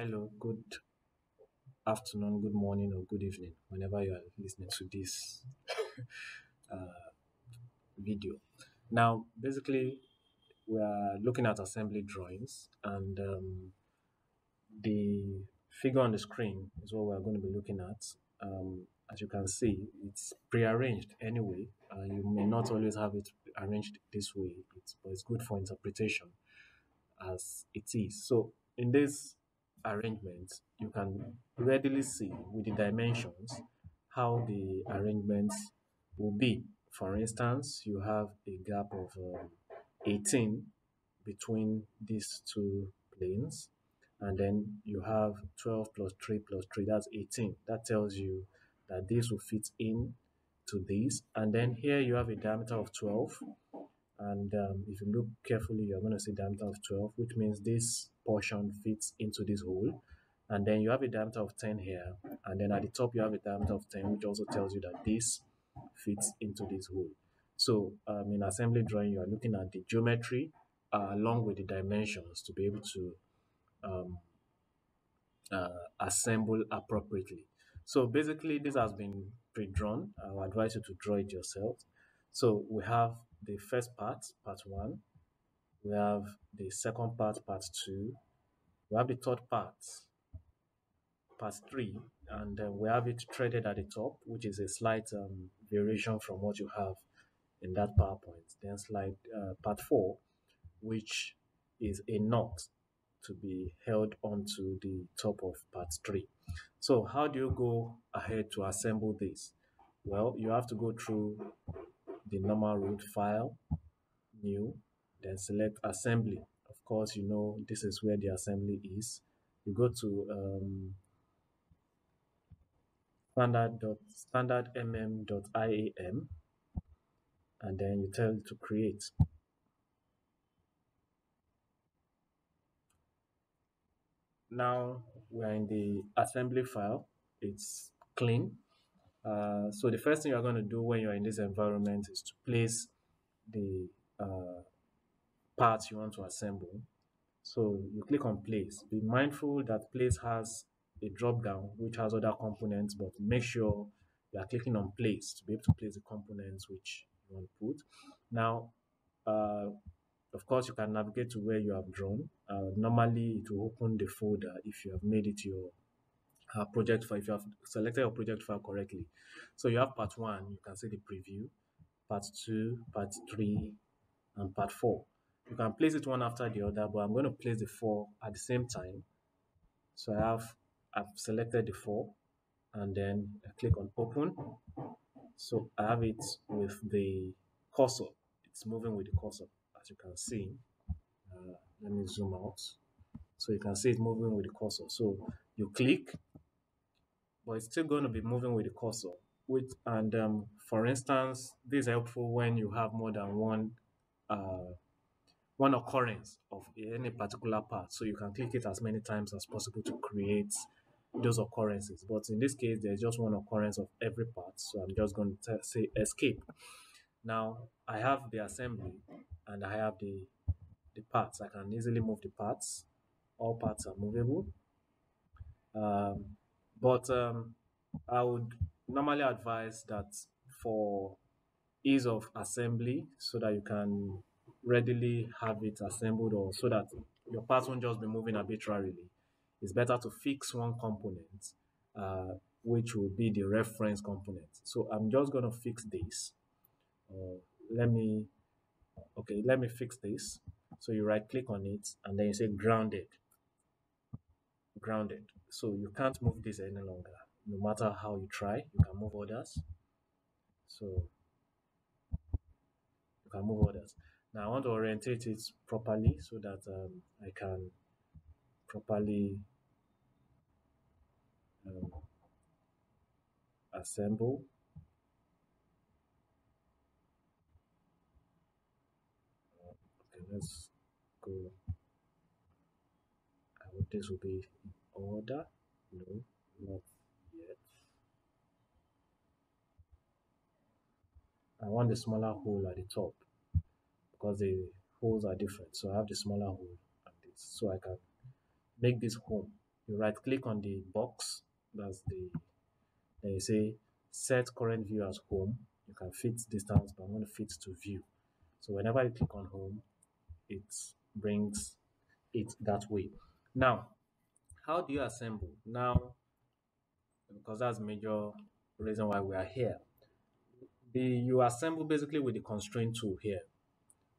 hello, good afternoon, good morning, or good evening, whenever you are listening to this uh, video. Now, basically, we are looking at assembly drawings, and um, the figure on the screen is what we are going to be looking at. Um, as you can see, it's pre-arranged anyway. Uh, you may not always have it arranged this way, it's, but it's good for interpretation as it is. So in this arrangement, you can readily see with the dimensions how the arrangements will be. For instance, you have a gap of um, 18 between these two planes and then you have 12 plus 3 plus 3 that's 18 that tells you that this will fit in to this. And then here you have a diameter of 12 and um, if you look carefully you're going to see diameter of 12 which means this portion fits into this hole. And then you have a diameter of 10 here. And then at the top you have a diameter of 10 which also tells you that this fits into this hole. So um, in assembly drawing you are looking at the geometry uh, along with the dimensions to be able to um, uh, assemble appropriately. So basically this has been pre-drawn. I would advise you to draw it yourself. So we have the first part, part one. We have the second part, part two. We have the third part, part three, and uh, we have it threaded at the top, which is a slight um, variation from what you have in that PowerPoint. Then slide uh, part four, which is a knot to be held onto the top of part three. So how do you go ahead to assemble this? Well, you have to go through the normal root file, new, then select assembly. Of course, you know this is where the assembly is. You go to um, standard standard mm.iam and then you tell it to create. Now we're in the assembly file. It's clean. Uh, so the first thing you're going to do when you're in this environment is to place the uh, parts you want to assemble. So you click on place. Be mindful that place has a drop down which has other components, but make sure you are clicking on place to be able to place the components which you want to put. Now, uh, of course, you can navigate to where you have drawn. Uh, normally, it will open the folder if you have made it your uh, project file if you have selected your project file correctly. So you have part one, you can see the preview, part two, part three, and part four. You can place it one after the other, but I'm going to place the four at the same time. So I have I've selected the four and then I click on open. So I have it with the cursor. It's moving with the cursor, as you can see. Uh, let me zoom out. So you can see it moving with the cursor. So you click but it's still going to be moving with the cursor. With and um, for instance, this is helpful when you have more than one uh, one occurrence of any particular part. So you can click it as many times as possible to create those occurrences. But in this case, there's just one occurrence of every part. So I'm just going to say escape. Now I have the assembly and I have the the parts. I can easily move the parts. All parts are movable. Um, but um, I would normally advise that for ease of assembly, so that you can readily have it assembled or so that your parts won't just be moving arbitrarily, it's better to fix one component, uh, which will be the reference component. So I'm just going to fix this. Uh, let me, okay, let me fix this. So you right click on it and then you say grounded grounded. So you can't move this any longer. No matter how you try, you can move others. So you can move others. Now I want to orientate it properly so that um, I can properly um, assemble. Okay, let's go I hope this will be order. No, not yet. I want the smaller hole at the top because the holes are different. So I have the smaller hole this. So I can make this home you right click on the box, that's the, then you say set current view as home. You can fit distance, but I'm going to fit to view. So whenever you click on home, it brings it that way. Now, how do you assemble? Now, because that's major reason why we are here. The, you assemble basically with the constraint tool here.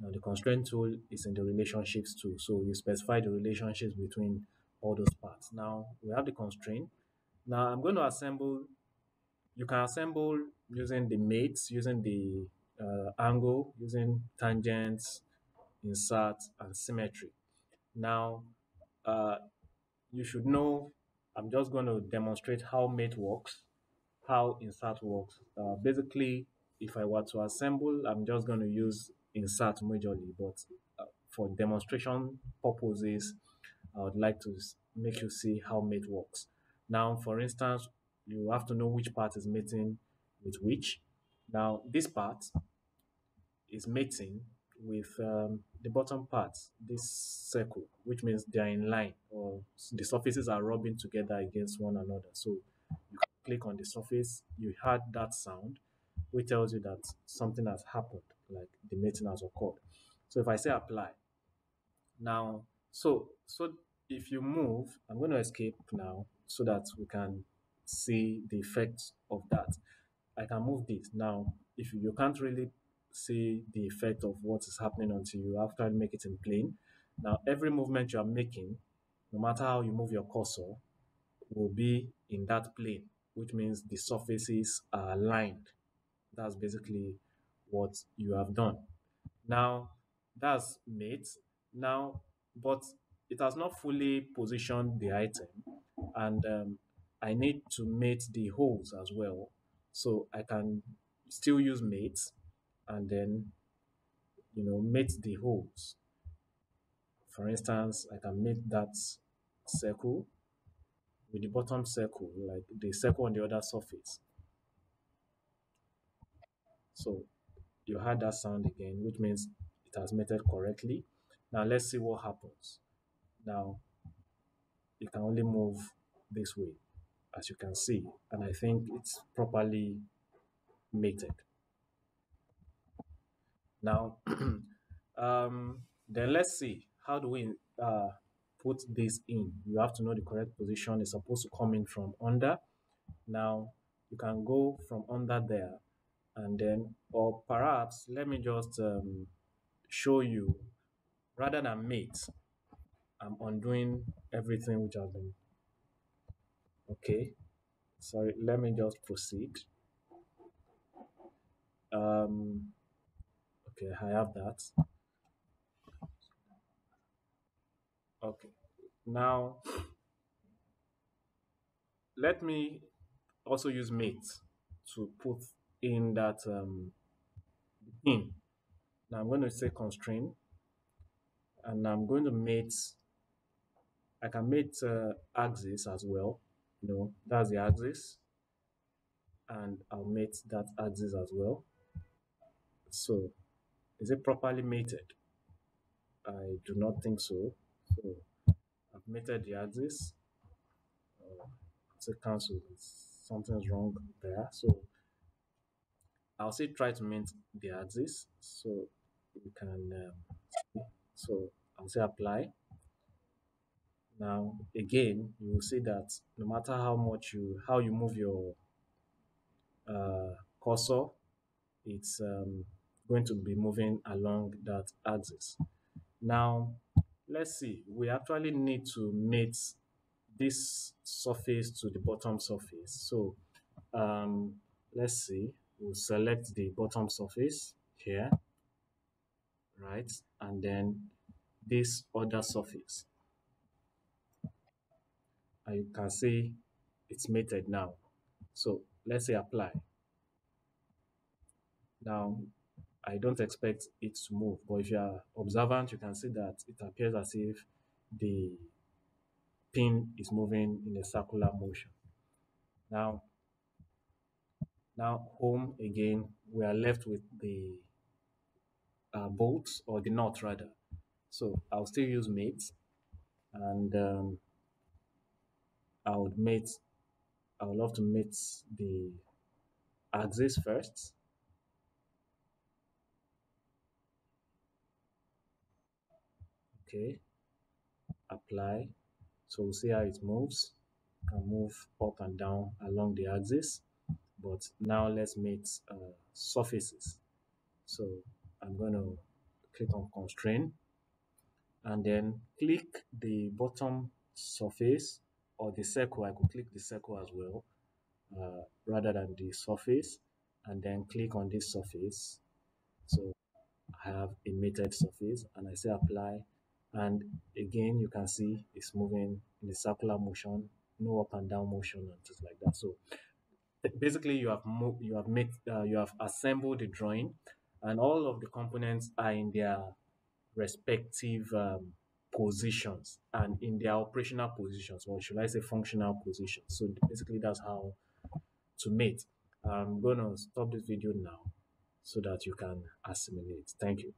Now the constraint tool is in the relationships tool. So you specify the relationships between all those parts. Now we have the constraint. Now I'm going to assemble, you can assemble using the mates, using the uh, angle, using tangents, insert, and symmetry. Now, uh, you should know, I'm just going to demonstrate how mate works, how insert works. Uh, basically, if I were to assemble, I'm just going to use insert majorly, but uh, for demonstration purposes, I would like to make you see how mate works. Now, for instance, you have to know which part is mating with which. Now, this part is mating with um, the bottom part, this circle, which means they are in line or the surfaces are rubbing together against one another. So you click on the surface, you heard that sound, which tells you that something has happened, like the mating has occurred. So if I say apply, now, so so if you move, I'm going to escape now so that we can see the effects of that. I can move this. Now, if you can't really see the effect of what is happening onto you actually make it in plane. Now, every movement you are making, no matter how you move your cursor, will be in that plane, which means the surfaces are aligned. That's basically what you have done. Now, that's mate. Now, but it has not fully positioned the item and um, I need to mate the holes as well. So I can still use mates and then you know mate the holes. For instance, I can make that circle with the bottom circle, like the circle on the other surface. So you heard that sound again, which means it has mated correctly. Now let's see what happens. Now you can only move this way, as you can see, and I think it's properly mated. Now, um, then let's see, how do we uh, put this in? You have to know the correct position. It's supposed to come in from under. Now, you can go from under there and then, or perhaps, let me just um, show you, rather than mate, I'm undoing everything which has been, okay. Sorry, let me just proceed. Um, Okay, I have that. Okay, now let me also use mate to put in that um, in. Now I'm going to say constraint and I'm going to mate, I can mate uh, axis as well, you know, that's the axis and I'll mate that axis as well. So is it properly mated? I do not think so. So I've mated the axis. Uh, say cancel. Something's wrong there. So I'll say try to mate the axis. So we can. Um, so I'll say apply. Now again, you will see that no matter how much you how you move your uh, cursor, it's um, going to be moving along that axis. Now, let's see, we actually need to mate this surface to the bottom surface. So um, let's see, we'll select the bottom surface here, right? And then this other surface. And you can see it's mated now. So let's say apply. Now I don't expect it to move. But if you are observant, you can see that it appears as if the pin is moving in a circular motion. Now, now home again, we are left with the uh, bolts or the knot rather. So I'll still use mates and um, I would mate, I would love to mate the axis first. Okay, apply. So we'll see how it moves. Can move up and down along the axis. But now let's make uh, surfaces. So I'm going to click on constrain and then click the bottom surface or the circle. I could click the circle as well uh, rather than the surface and then click on this surface. So I have a surface and I say apply and again you can see it's moving in a circular motion, no up and down motion and things like that. So basically you have moved, you have made, uh, you have assembled the drawing and all of the components are in their respective um, positions and in their operational positions, or should I say functional positions. So basically that's how to mate. I'm to stop this video now so that you can assimilate. Thank you.